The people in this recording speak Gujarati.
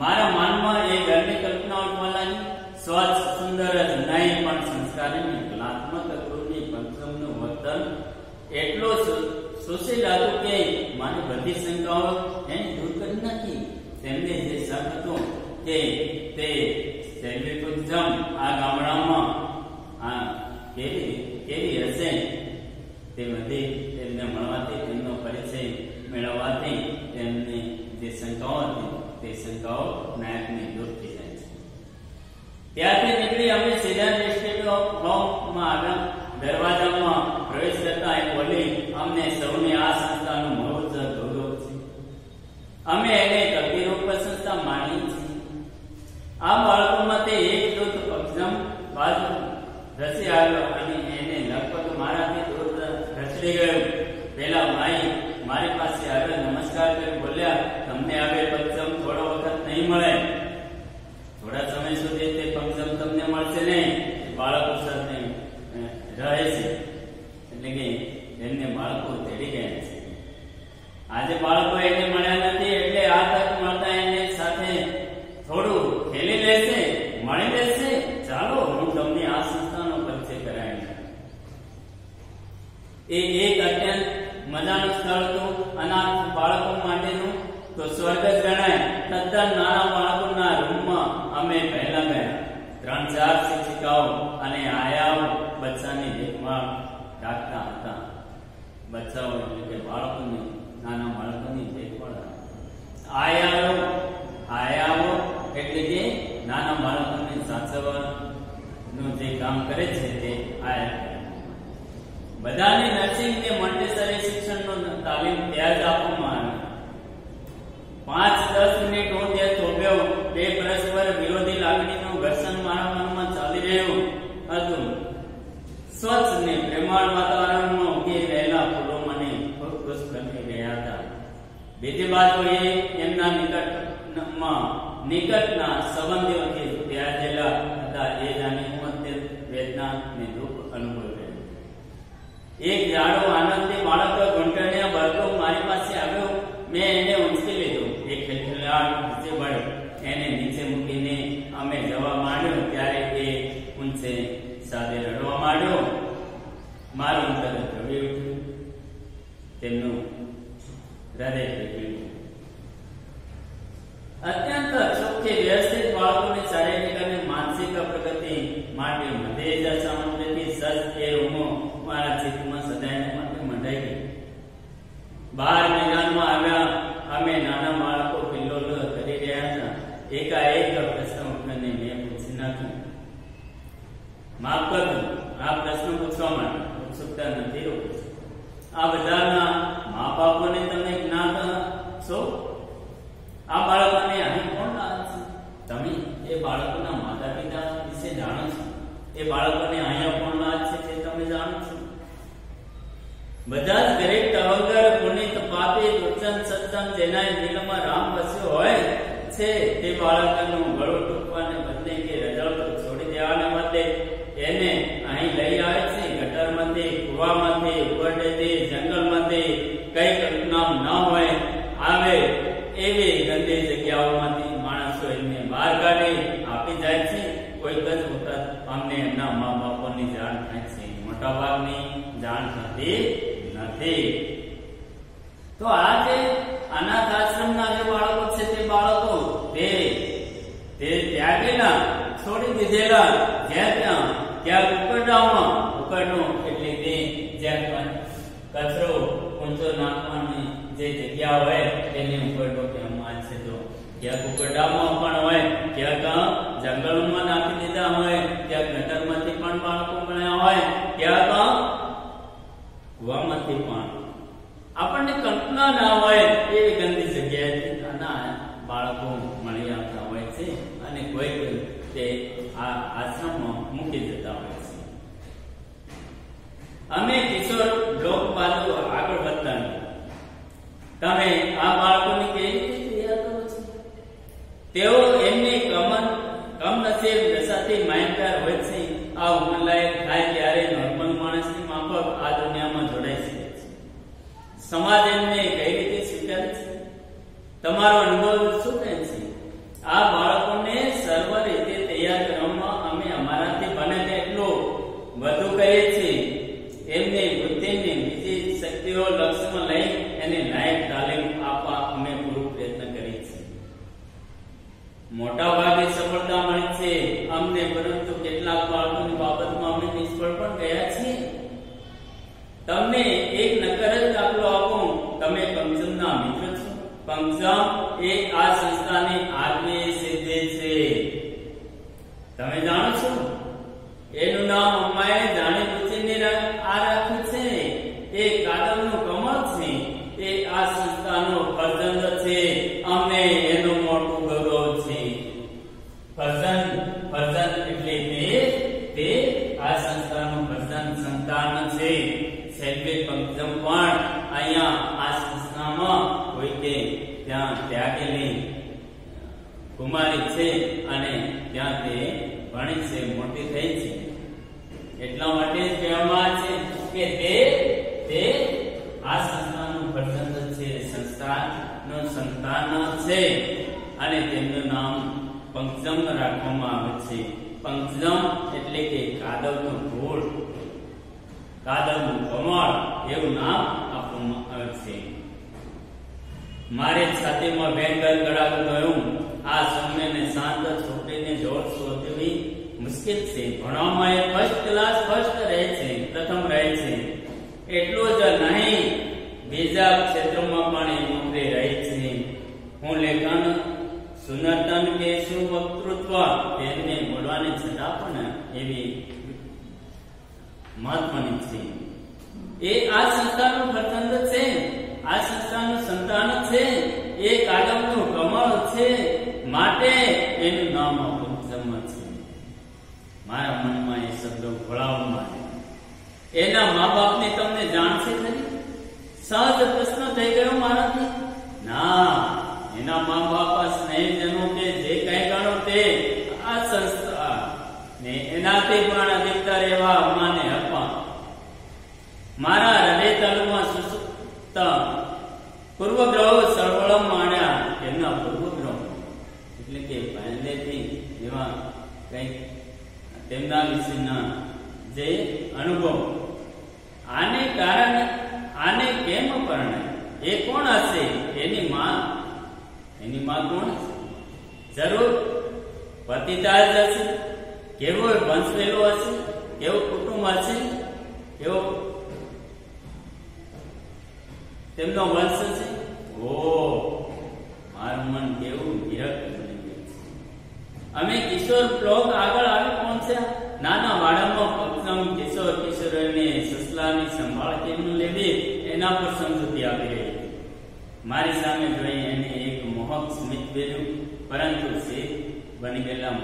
મારા માનમાં એ ઘરની કલ્પના ઉઠવાલાની સ્વચ્છ સુંદર જ નહીં, પણ સંસ્કારીની કલાત્મક ગુરુની પંચમનું વર્તન એટલો સુશીલ હતું કે મારી બધી શંકાઓ એને દૂર કરી નાખી. તેમને જે શક હતો કે તે સેલ્વી પંચમ આ ગામડામાં આ કેવી કેવી હશે, તે બધી તેમને મળવાથી તેમનો પરિચય મેળવવાથી તેમની જે શંકાઓ શંકાઓ નાયકની દૂર થઈ જાય છે. ત્યારથી નીકળી અમે સીધા ડિસ્ટ્રિક્ટ ઓફમાં આગળ દરવાજામાં પ્રવેશ કરતા એ બોલી અમને સૌને આ સંસ્થાનું બહુ ગૌરવ છે. અમે એને કબીરૂપ સંસ્થા માની છે. આ બાળકોમાં તે એક દૂત પક્ષમ બાજુ રસી આવ્યો અને એને લગભગ મારાથી દૂર રસડી ગયો. પેલા માઈ મારી પાસે આવ્યો, નમસ્કાર કરી બોલ્યા, તમને હવે પક્ષમ થોડો વખત નહીં મળે થોડા સમય સુધી તે પક્ષમ તમને મળશે નહીં બાળકો સાથે અ, રહે છે એટલે કે એમને બાળકો તેડી ગયા છે આજે બાળકો એને મળ્યા નથી એટલે આ તક મળતા એને સાથે થોડું ખેલી લેશે, મળી લેશે. ચાલો, હું તમને આ સંસ્થાનો પરિચય કરાવી એ એક અત્યંત મજાનું સ્થળ હતું અનાથ બાળકો માટેનું તો સ્વર્ગ જ ગણાય. તદ્દન નાના બાળકોના રૂમમાં અમે પહેલા ગયા ત્રણ ચાર શિક્ષિકાઓ અને આયાઓ બચ્ચાની દેખભાળ રાખતા હતા. બચ્ચાઓ એટલે કે બાળકોની, નાના બાળકોની દેખભાળ આયાઓ કે નાના બાળકોને સાચવવાનું જે કામ કરે છે તે આ બધાને નર્સિંગ કે મોન્ટેસરી શિક્ષણનો તાલીમ ત્યાં જ આપવામાં આવે. પાંચ, દસ મિનિટ હું ત્યાં થોભ્યો, બે પરસ્પર વિરોધી લાગણીનું ઘર્ષણ મારા મનમાં ચાલી રહ્યું હતું. સ્વચ્છ ને પ્રેમાળ વાતાવરણમાં ઉગી રહેલા ફૂલો મને ખૂબ ખુશ કરી રહ્યા હતા. બીજી બાજુ એ નિકટના સંબંધીઓથી ત્યાજેલા હતા એ જાણી હું અત્યંત વેદના ને દુઃખ અનુભવી. એક જાડો આનંદથી બાળક ઘંટણિયા બળતો મારી પાસે આવ્યો. મેં એને ઉંચકી લીધો. એ ખિલખિલાટ નીચે પડ્યો. એને નીચે મૂકીને અમે જવા માંડ્યો. ત્યારે એ ઊંચે સાથે રડવા માંડ્યો. મારું અંતર દ્રવી ઉઠ્યું. તેમનું હૃદય પીગળ્યું. અત્યંત માટે મધ્ય દશામાંથી સજ્જ એ રૂમો મારા ચિત્તમાં સદાયને માટે મંડાઈ ગઈ બહાર મેદાનમાં આવ્યા અમે નાના બાળકો કિલ્લોલ કરી રહ્યા હતા એકાએક પ્રશ્ન ઉઠાવીને મેં પૂછી નાખ્યું માફ કરજો આ પ્રશ્ન પૂછવા માટે ઉત્સુકતા નથી રોકું છું. આ બધાના મા બાપોને તમે જ્ઞાત છો આ બાળકોને અહીં કોણ લાવે છે તમે એ બાળકોના માતા પિતા વિશે જાણો છો એ બાળકોને અહીંયા પણ લાવે છે તે તમે જાણો છો. બધા જ ગરીબ વગર પુનિત પાપી દુર્જન સત્સંગ જેના દિલમાં રામ વસ્યો હોય છે તે બાળકનું ગળું ટૂંકવાને બદલે કે રજળ છોડી દેવાને બદલે એને અહીં લઈ આવે છે ગટરમાંથી કુવામાંથી મોટા ભાગની જાણ થતી નથી તો આ જે અનાથ આશ્રમના જે બાળકો છે તે બાળકો તે તે ત્યાગેલા છોડી દીધેલા જ્યાં ત્યાં ત્યાં ઉકરડામાં ઉકરડો એટલે તે જ્યાં પણ કચરો ઊંચો નાખવાની જે જગ્યા હોય તેને ઉકરડો કહેવામાં આવે છે તો ક્યાંક ઉકરડામાં પણ હોય ક્યાંક જંગલમાં નાખી કુવામાંથી પણ આપણને કલ્પના ના હોય એવી ગંદી જગ્યાએથી નાના બાળકો મળી આવતા હોય છે અને કોઈક તે આ આશ્રમમાં મૂકી જતા હોય છે અમે કિશોર લોક બાજુ આગળ વધતા. તમે સમાજ એમને કઈ રીતે સ્વીકારે છે? તમારો અનુભવ શું કહે છે? આ બાળકોને સર્વ રીતે તૈયાર કરવામાં અમે અમારાથી બને તેટલું વધુ કરીએ છીએ. એમને બુદ્ધિને બીજી શક્તિઓ લક્ષ્યમાં લઈ એને લાયક તાલીમ આપવા અમે પૂરો પ્રયત્ન કરીએ છીએ. મોટા ભાગે સફળતા મળી છે અમને, પરંતુ કેટલાક બાળકોની બાબતમાં અમે નિષ્ફળ પણ ગયા છીએ. તમને એક દાખલો આપો તમે પંચમના મિત્ર છો. પંચમ એ આ સંસ્થાની આગવી સિદ્ધિ છે. તમે જાણો છો? એનું નામ અમ્માએ જાણી રા- આ રાખ્યું છે. એ કાદવનું કમળ છે. એ આ સંસ્થાનો સંસ્થામાં કે ત્યાં ત્યાગેલી કુમારી છે અને ત્યાં તે ભણી છે, મોટી થઈ છે. એટલા માટે કહેવામાં છે કે તે તે આ સંસ્થાનું ફરજંદ છે, સંસ્થાનું સંતાન છે અને તેમનું નામ પંકજમ રાખવામાં આવે છે. પંકજમ એટલે કે કાદવનું ઢોળ. કાદવનું કમળ, એવું નામ આપવામાં આવે છે. મારે છાતીમાં વેંગલ ગળાવું ગયું આ સૌમ્યને શાંત છોકરીને જોર શોધવી મુશ્કેલ છે. ભણવામાં એ ફર્સ્ટ ક્લાસ ફર્સ્ટ રહે છે, પ્રથમ રહે છે. એટલું જ નહીં, બીજા ક્ષેત્રોમાં પણ એ નોકરી રહે છે. હું લેખન, સુનર્તન કે સુવક્તૃત્વ તેમને બોલવાની છતાં પણ એવી મહત્વની છે. એ આ સંસ્થાનું પ્રસંગ છે. આ સંસ્થાનું સંતાન છે, એ કાગળનું કમળ છે, માટે એનું નામ પંચમ છે. મારા મનમાં એ શબ્દ આવ્યા. એના મા બાપને તમને જાણ છે ખરી? સહજ પ્રશ્ન થઈ ગયો મારાથી. ના, એના મા બાપ સ્નેહજનો કે જે કઈ ગણો તે આ સંસ્થા ને એનાથી પણ અધિકતર એવા અમાને આપવા મારા હૃદય તલમાં સુસુપ્ત પૂર્વગ્રહો સળવળમ માણ્યા એમના પૂર્વગ્રહો એટલે કે પહેલેથી એવા કંઈક તેમના વિશેના જે અનુભવ. આને કારણે, આને કેમ પરણાય એ કોણ હશે? એની માં એની માં કોણ હશે? જરૂર પતિતા જ હશે? કેવો વંશવેલો હશે? કેવું કુટુંબ હશે? કેવો તેમનો વંશ છે ઓ મારું મન કેવું વિરક્ત અમે કિશોર બ્લોક આગળ આવી પહોંચ્યા. નાના વાડામાં પક્ષમ કિશોર કિશોરીને સસલાની સંભાળ કેમ લેવી એના પર સમજૂતી આપી રહી મારી સામે જોઈ એને એક મોહક સ્મિત પહેર્યું, પરંતુ શેખ બની ગયેલા